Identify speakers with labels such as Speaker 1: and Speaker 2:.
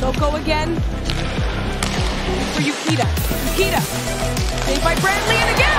Speaker 1: Shoko again. For Yukita. Yukita. Saved by Bradley and again!